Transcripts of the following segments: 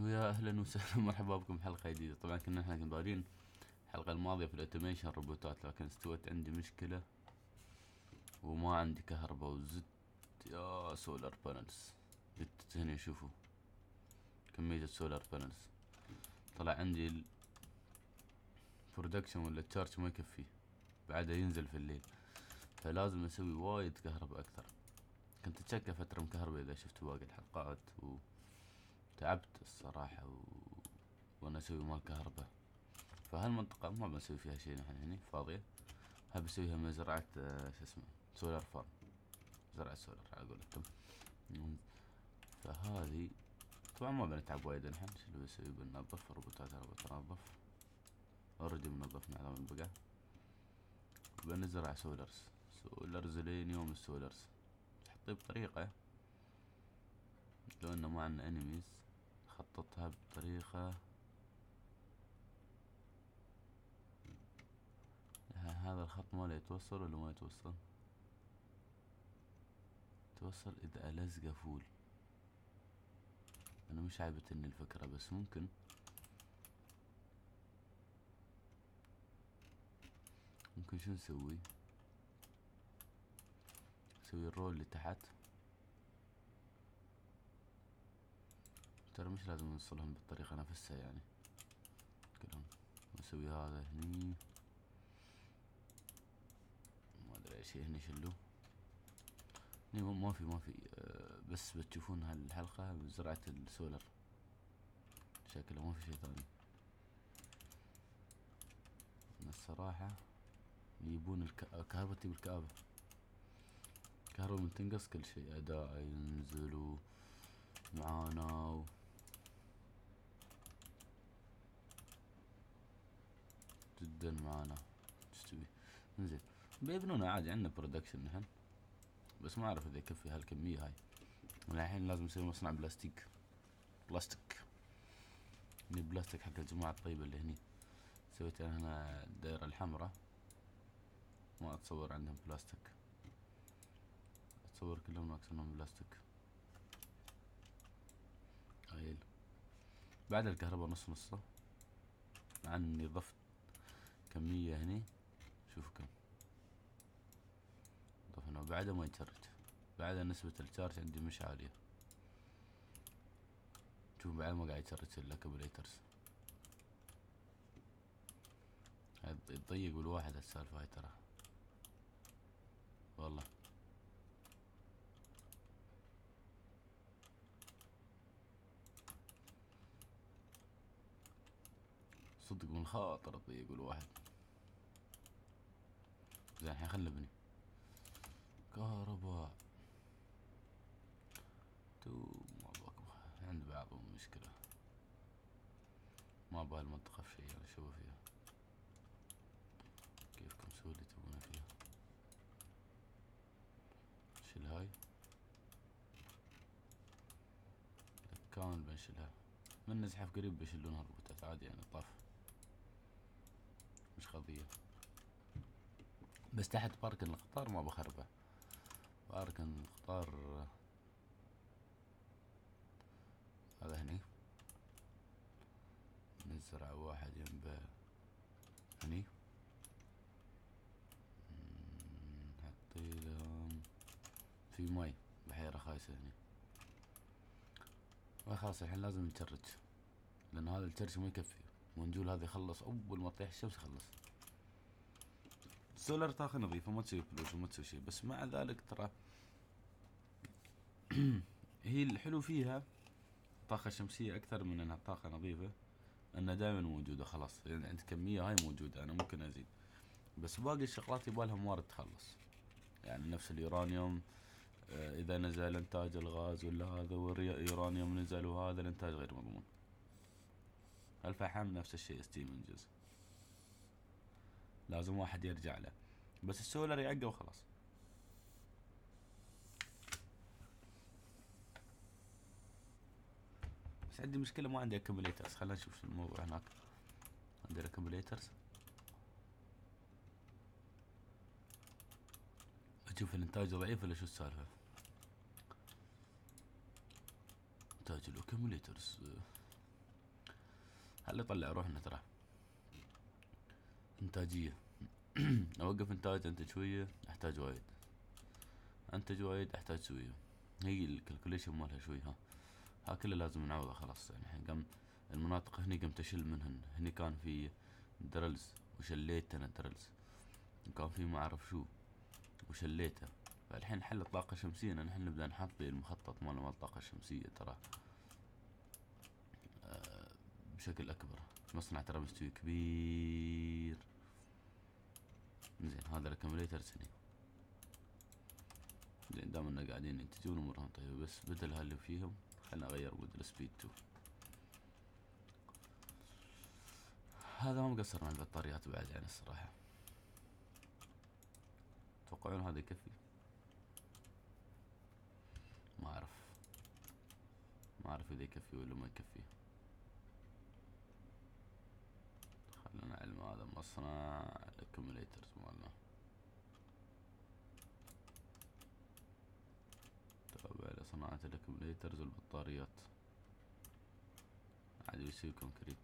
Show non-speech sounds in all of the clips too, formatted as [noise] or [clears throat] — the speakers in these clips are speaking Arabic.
ويا أهلا وسهلا. [laughs] مرحبا بكم بحلقه جديدة. طبعا كنا إحنا بادين الحلقة الماضية في ال automation روبوتات لكن استوت عندي مشكلة وما عندي كهرباء وزدت يا solar panels زدت هنا شوفوا. كمية ال solar panels طلع عندي ال production ولا ال charge ما يكفي. بعدها ينزل في الليل. فلازم أسوي وايد كهرباء أكثر. كنت أتشكى فترة مكهرباء إذا شفت باقي الحلقات وتعبت الصراحة و... وأنا أسوي مال كهرباء. فهالمنطقة ما بسوي فيها شيء نحن هني فاضية. هاي بسويها مزرعة آه، شو اسمه solar farm زرع سولار على قولتهم. فهذه طبعا ما بنتعب وايد الحين شو اللي بسوي بننظف الروبوتات أنا بتنظف already منظف نعم البقع بنزرع solars solars لين يوم ال solars تحطيه بطريقة. لو إنه ما عندنا enemies بطريقة هذا الخط ماله يتوصل ولا ما يتوصل؟ توصل إذا الزقه full. أنا مش عاجبتني الفكرة بس ممكن. ممكن شو نسوي؟ نسوي الرول اللي ترى مش لازم نوصلهم بالطريقة نفسها يعني. كلهم نسوي هذا هني. ما أدري إيش هني شلو ما في ما في آه، بس بتشوفون هالحلقة زرعة السولر. شكله ما في شي ثاني. الصراحة يبون الكهرباء تجيب الكآبة. الكهرباء من تنقص كل شيء. أداء ينزل معانا و... جدا معانا. إيش تبي؟ انزين بيبنونا عادي عندنا production نحن. بس ما أعرف إذا يكفي هالكمية هاي. الحين لازم نسوي مصنع بلاستيك. بلاستيك. هني بلاستيك حق الجماعة الطيبة اللي هني. سويت أنا هنا الدائرة الحمراء. ما أتصور عندهم بلاستيك. أتصور كلهم ناقصنهم بلاستيك. هايل بعد الكهرباء نص نصه. مع اني ضفت كمية هني. شوفوا كم. ضفنا وبعدها ما يتشرج بعدها نسبة ال charge عندي مش عالية. شوف بعد ما قاعد يشرج الاكوميليترز يضيق بالواحد السالفة هاي ترى. والله. صدق من خاطر تضيق الواحد زين الحين خلنا نبني. كهرباء. تو ما باك عند بعضهم مشكلة. ما بهالمنطقة في شي أنا شو فيها؟ كيفكم سووا اللي تبونه فيها؟ شيل هاي. كامل بنشيلها. من نزحف قريب بيشيلونها الروبوتات عادي يعني طاف. مش قضية. بس تحت باركن القطار ما بخربه. باركن القطار. هذا هني. نزرع واحد ينبه. هني. نحطي لهم في ماي بحيرة خايسة هني. خلاص الحين لازم نتشرج لأن هذا الترش ما يكفي. ونجول هذا يخلص أول ما تطيح الشمس يخلص السولار طاقة نظيفة ما تسوي فلوس وما تسوي شيء بس مع ذلك ترى [clears throat] هي الحلو فيها طاقة شمسية أكثر من أنها طاقة نظيفة أنها دائما موجودة خلاص. يعني عند كمية هاي موجودة أنا ممكن أزيد. بس باقي الشغلات يبالها موارد تخلص. يعني نفس اليورانيوم آه، إذا نزل إنتاج الغاز ولا هذا واليورانيوم نزل وهذا الإنتاج غير مضمون. الفحم نفس الشيء steam engines. لازم واحد يرجع له. بس السولر تعقه وخلاص. بس عندي مشكلة ما عندي accumulators خلينا نشوف شو الموضوع هناك. عندي accumulators أشوف الإنتاج ضعيف ولا شو السالفة؟ إنتاج ال accumulators خلي يطلع روحنا ترى. إنتاجية. [clears throat] أوقف إنتاج أنتج شوية أحتاج وايد. أنتج وايد أحتاج شوية. هي ال calculation مالها شوي ها. ها كله لازم نعوضه خلاص. يعني قام المناطق هني قمت اشيل منهن. هني كان في drills وشليت أنا drills. وكان في ما أعرف شو وشليته. فالحين حل الطاقة الشمسية نحن نبدأ نحط المخطط مالنا مال الطاقة الشمسية ترى. بشكل أكبر. مصنع ترى مستوي كبير. زين هذا الأكمليتر سني زين دام إنه قاعدين ينتجون امورهم طيبة بس بدل هاللي فيهم خلنا أغير بدل سبيد تو. هذا ما مقصر مع البطاريات بعد يعني الصراحة. تتوقعون هذا يكفي؟ ما أعرف. ما أعرف إذا يكفي ولا ما يكفي خلنا نعلم هذا مصنع ال accumulators مالنا. تابع لصناعة ال accumulators والبطاريات. عاد يسوي concrete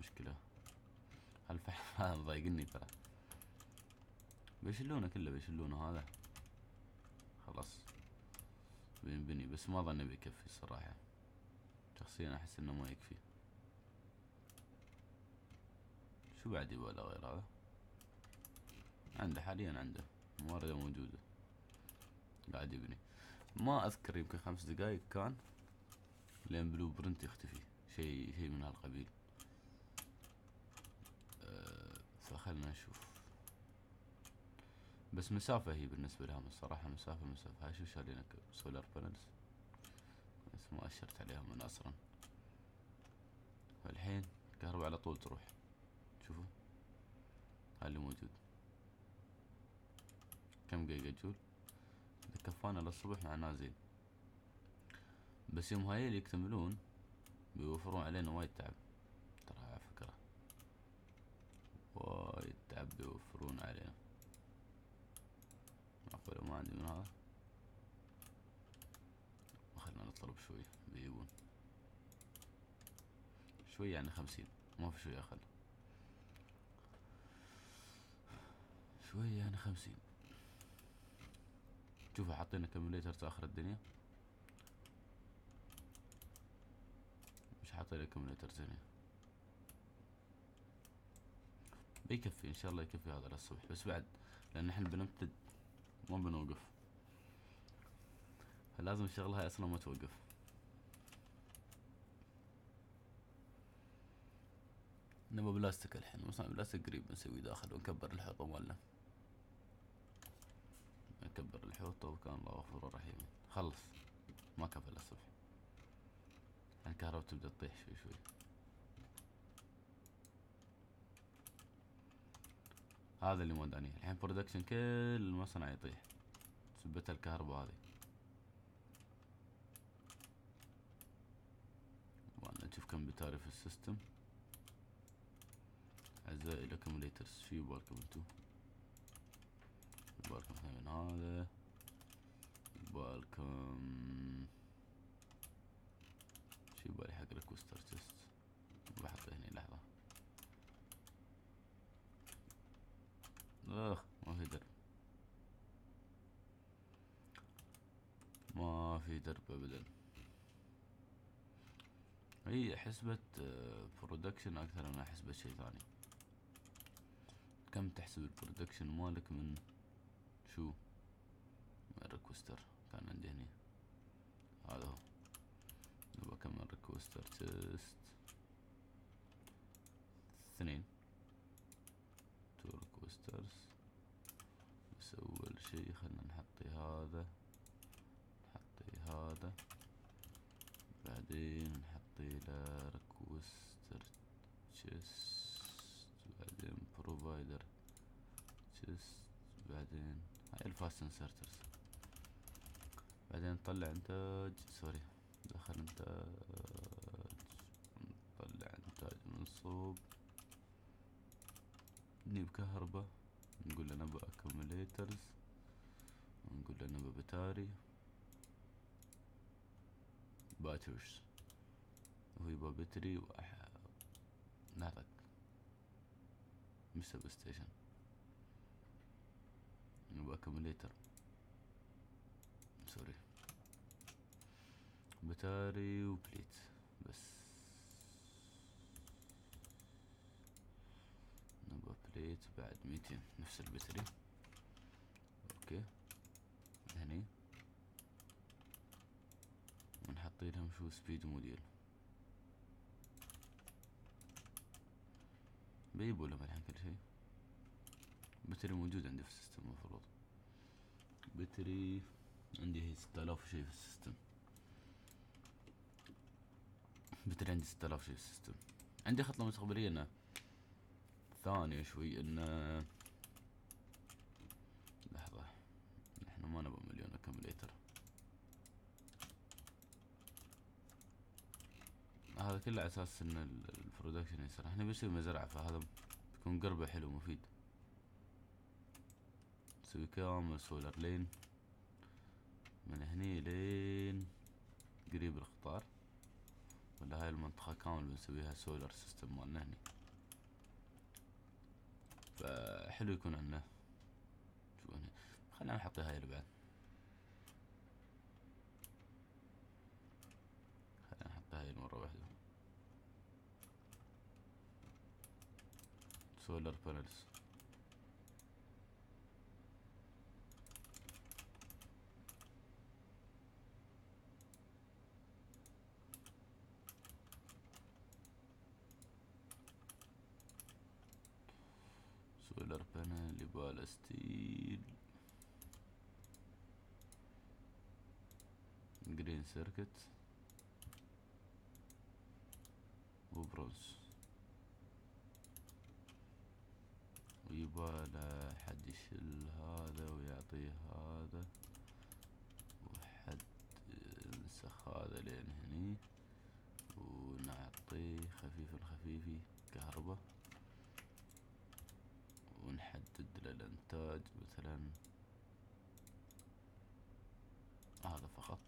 مشكلة. هالفحم [laughs] هذا مضايقني ترى. بيشلونه كله بيشلونه هذا. خلاص. بينبني بس ما ظني بيكفي الصراحة. شخصيا أحس إنه ما يكفي. شو بعد يبغى غير هذا؟ عنده حاليا عنده مواردة موجودة. قاعد يبني. ما أذكر يمكن خمس دقايق كان لين blueprint يختفي. شيء شيء من هالقبيل. أه فخلنا نشوف. بس مسافة هي بالنسبة لهم الصراحة مسافة مسافة. هاي شو شارينا solar panels بس ما أشرت عليها من أصلا. والحين الكهرباء على طول تروح. شوفوا. هاي اللي موجود. كم giga joule؟ إذا كفانا للصبح معناه زين. بس يوم هاي اللي يكتملون بيوفرون علينا وايد تعب. ترى على فكرة. وايد تعب بيوفرون علينا. معقولة ما عندي من هذا. نطلب شوي بيجون شوي يعني خمسين ما في شوي أقل. شوي يعني خمسين. شوفوا حاطين كمبيوتر آخر الدنيا. مش حاطين كمبيوتر ثانية بيكفي إن شاء الله يكفي هذا للصبح. بس بعد لأن إحنا بنمتد ما بنوقف. فلازم الشغلة هاي أصلا ما توقف نبغى بلاستيك الحين مصنع بلاستيك قريب بنسوي داخل ونكبر الحوطة مالنا. نكبر الحوطة وكان الله غفور رحيم. خلص. ما كفى للصبح الكهرباء تبدأ تطيح شوي شوي. هذا اللي موداني. الحين production كل المصنع يطيح. سبت الكهرباء هذه. نشوف كم battery في ال system؟ أعزائي ال accumulators شو يبالكم انتو يبالكم من هذا. يبالكم شو يبالي حق ال requester chest بحطه هني لحظة. أخ ما في درب. ما في درب ابدا. هي حسبة production أكثر من حسبة شي ثاني. كم تحسب ال production مالك من شو؟ من ال requester كان عندي هني. هذا هو. نبغى كم ال requester chest اثنين. two requesters بس اول شي خلنا نحطي هذا نحطي هذا بعدين له requester chest بعدين provider chest بعدين هاي ال fast inserters بعدين نطلع إنتاج sorry دخل إنتاج نطلع إنتاج منصوب نجيب كهرباء نقول له نبى اكوميليترز ونقول له نبى بتاري باترز وهو يبغى بتري وأح... نهرك مش سب ستيشن يبغى اكوميليتر سوري بتاري وبليت بس. نبغى plate بعد ميتين. نفس ال battery. okay. هني. ونحط لهم شو speed module بيجيبوا لهم الحين كل شيء. battery موجود عندي في ال system المفروض. battery عندي ستة آلاف شيء في ال system. battery عندي ستة آلاف شيء في ال system. عندي خطة مستقبلية إنه ثانية شوي إنه لحظة نحن ما نبغى مليون accumulator هذا كله أساس إن ال production يصير. إحنا بنسوي مزرعة فهذا بيكون قربه حلو مفيد. نسوي كامل سولار لين. من هني لين قريب القطار. ولا هاي المنطقة كامل بنسويها solar system مالنا هني. فحلو يكون عندنا. شو خلينا نحط هاي اللي بعد خلينا نحط هاي مرة واحدة solar panels solar panel يبغى steel green circuit وبرونز ويباله حد يشيل هذا ويعطيه هذا. وحد نسخ هذا لين هني. ونعطيه خفيف الخفيفي كهرباء. ونحدد الانتاج مثلا هذا فقط.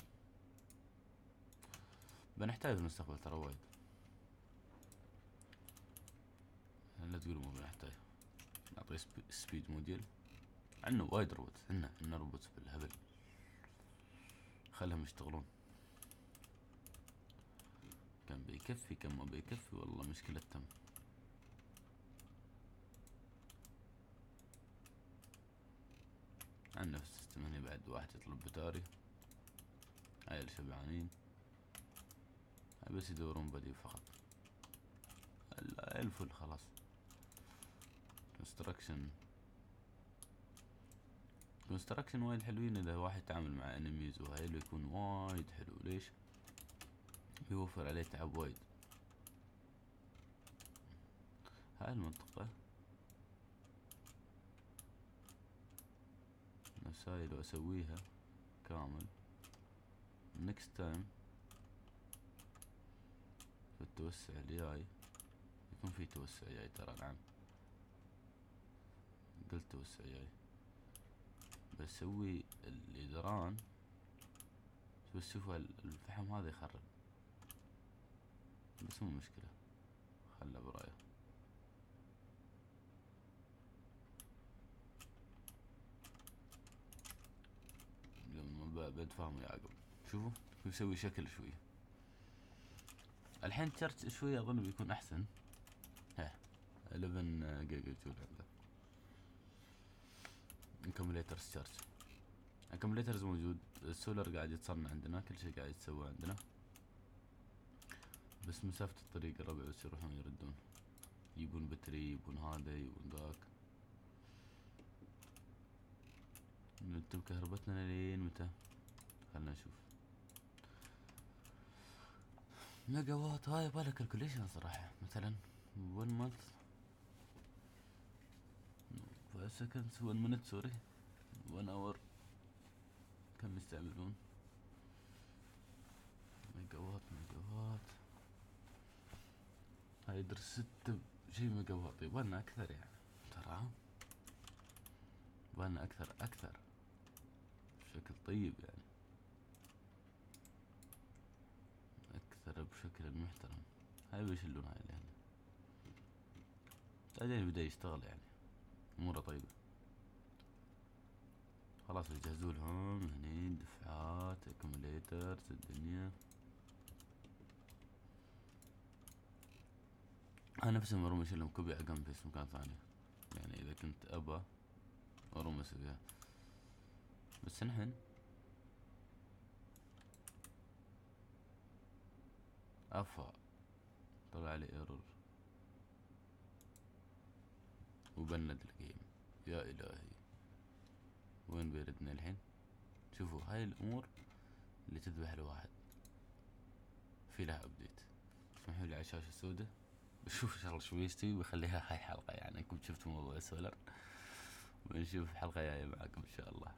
بنحتاج في المستقبل ترى وايد. لا تقولوا ما بنحتاج. نعطيه speed module عندنا وايد روبوت عندنا عندنا روبوت بالهبل. خلهم يشتغلون. كان بيكفي كان ما بيكفي والله مشكلة تم. عندنا في ال system هنا بعد واحد يطلب battery هاي الشبعانين. بس يدورون battery فقط. ال full خلاص. construction construction وايد حلوين إذا واحد يتعامل مع enemies وهاي اللي يكون وايد حلو. ليش؟ يوفر عليه تعب وايد. هاي المنطقة. نفس هاي لو اسويها كامل. Next time. في التوسع الجاي يكون في توسع جاي ترى نعم قلت توسع جاي بسوي الإدران بس شوفوا الفحم هذا يخرب. بس مو مشكلة. خله برأيه. لما بتفهم يعقوب شوفوا يسوي شكل شوي. الحين تشارج شوي أظن بيكون أحسن. ها 11 جيجا جول عنده accumulator charge accumulators موجود. السولر قاعد يتصنع عندنا. كل شيء قاعد يتسوى عندنا. بس مسافة الطريق الربع بس يروحون يردون. يبون battery يبون هذا يبون ذاك. نكتب كهربتنا لين متى؟ خلنا نشوف. ميجا وات هاي يبغى calculation صراحة. مثلا 1 month 5 seconds 1 minute sorry. 1 hour. كم يستعملون؟ ميجا وات ميجا وات هاي يدرس ستة شي ميجا وات يبغالنا أكثر يعني. ترى؟ يبغالنا أكثر أكثر. بشكل طيب يعني. بشكل محترم. هاي بيشلون هاي اللي هنا بعدين بدأ يشتغل يعني. اموره طيبة خلاص يجهزوا لهم. هني دفعات accumulators الدنيا. أنا نفسي أشيل لهم copy اقام في مكان ثاني. يعني إذا كنت أبى اروم اسويها بس نحن. افا طلع لي error وبند ال game يا إلهي. وين بيردنا الحين؟ شوفوا هاي الأمور اللي تذبح الواحد. في لها update اسمحوا لي على الشاشة السوداء. بشوف شغل شو يستوي بخليها هاي حلقة يعني. كنت شفتوا موضوع السولر. بنشوف حلقة جاية معاكم إن شاء الله.